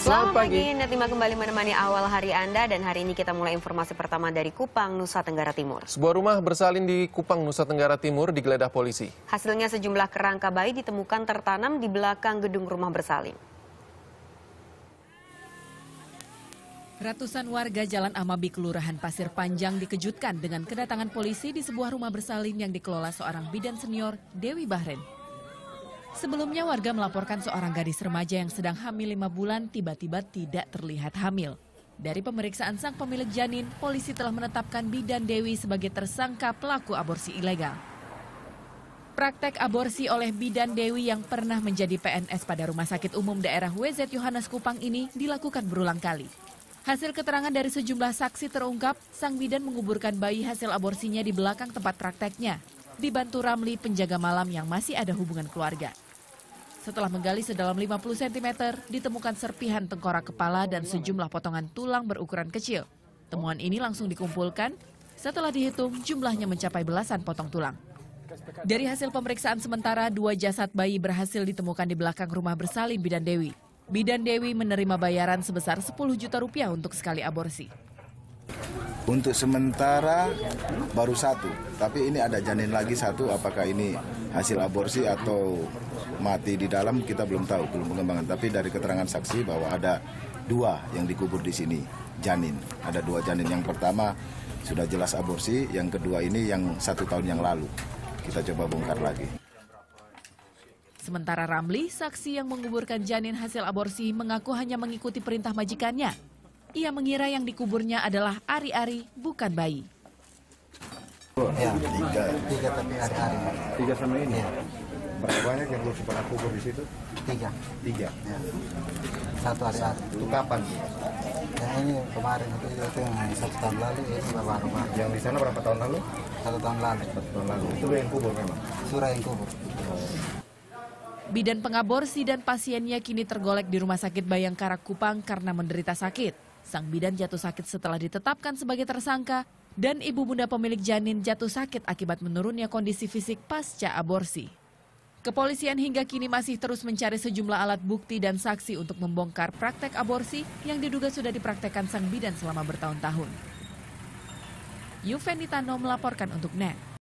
Selamat pagi. Netima kembali menemani awal hari Anda dan hari ini kita mulai informasi pertama dari Kupang, Nusa Tenggara Timur. Sebuah rumah bersalin di Kupang, Nusa Tenggara Timur digeledah polisi. Hasilnya sejumlah kerangka bayi ditemukan tertanam di belakang gedung rumah bersalin. Ratusan warga Jalan Amabi Kelurahan Pasir Panjang dikejutkan dengan kedatangan polisi di sebuah rumah bersalin yang dikelola seorang bidan senior, Dewi Bahren. Sebelumnya warga melaporkan seorang gadis remaja yang sedang hamil lima bulan tiba-tiba tidak terlihat hamil. Dari pemeriksaan sang pemilik janin, polisi telah menetapkan bidan Dewi sebagai tersangka pelaku aborsi ilegal. Praktek aborsi oleh bidan Dewi yang pernah menjadi PNS pada Rumah Sakit Umum Daerah WZ Yohanes Kupang ini dilakukan berulang kali. Hasil keterangan dari sejumlah saksi terungkap, sang bidan menguburkan bayi hasil aborsinya di belakang tempat prakteknya dibantu Ramli penjaga malam yang masih ada hubungan keluarga. Setelah menggali sedalam 50 cm, ditemukan serpihan tengkorak kepala dan sejumlah potongan tulang berukuran kecil. Temuan ini langsung dikumpulkan, setelah dihitung jumlahnya mencapai belasan potong tulang. Dari hasil pemeriksaan sementara, dua jasad bayi berhasil ditemukan di belakang rumah bersalin Bidan Dewi. Bidan Dewi menerima bayaran sebesar 10 juta rupiah untuk sekali aborsi. Untuk sementara baru satu, tapi ini ada janin lagi satu. Apakah ini hasil aborsi atau mati di dalam kita belum tahu, belum pengembangan. Tapi dari keterangan saksi bahwa ada dua yang dikubur di sini janin. Ada dua janin. Yang pertama sudah jelas aborsi, yang kedua ini yang satu tahun yang lalu. Kita coba bongkar lagi. Sementara Ramli, saksi yang menguburkan janin hasil aborsi mengaku hanya mengikuti perintah majikannya ia mengira yang dikuburnya adalah ari-ari, bukan bayi. Ya, tiga. Tiga tapi ari-ari. Tiga sama ini? Ya. Berapa banyak yang belum pernah kubur di situ? Tiga. Tiga? Ya. Satu ari-ari. Itu kapan? Yang ini kemarin itu, itu yang satu tahun lalu, ini baru baru. Yang di sana berapa tahun lalu? Satu tahun lalu. Satu tahun lalu. Itu yang kubur memang? Surah yang kubur. Bidan pengaborsi dan pasiennya kini tergolek di Rumah Sakit Bayangkara Kupang karena menderita sakit. Sang bidan jatuh sakit setelah ditetapkan sebagai tersangka dan ibu bunda pemilik janin jatuh sakit akibat menurunnya kondisi fisik pasca aborsi. Kepolisian hingga kini masih terus mencari sejumlah alat bukti dan saksi untuk membongkar praktek aborsi yang diduga sudah dipraktekkan sang bidan selama bertahun-tahun. Yuvenitano melaporkan untuk NET.